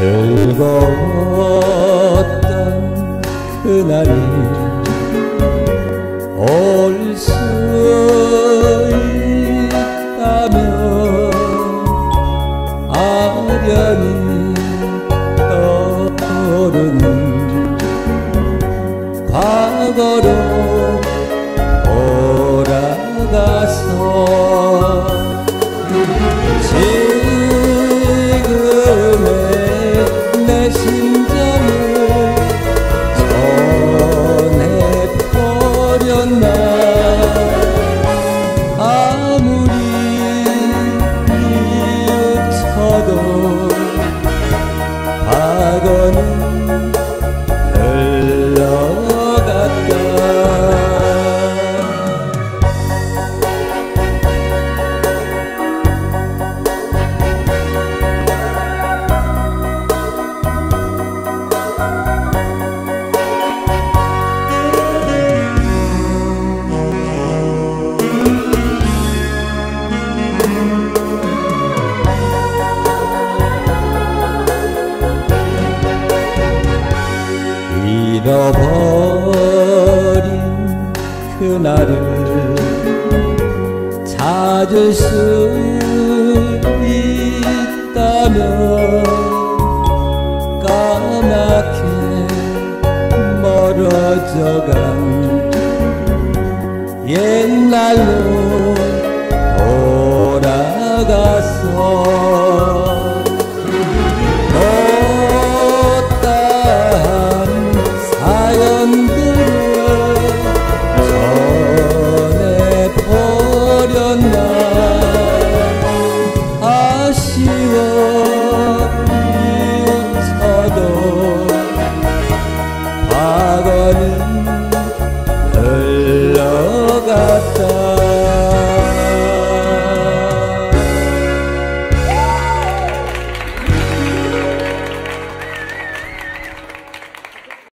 즐거웠던 그날이 올 수 있다면 아련히 떠오르는 과거로 잃어버린 그날을 찾을 수 있다면 까맣게 멀어져간 옛날로 돌아가서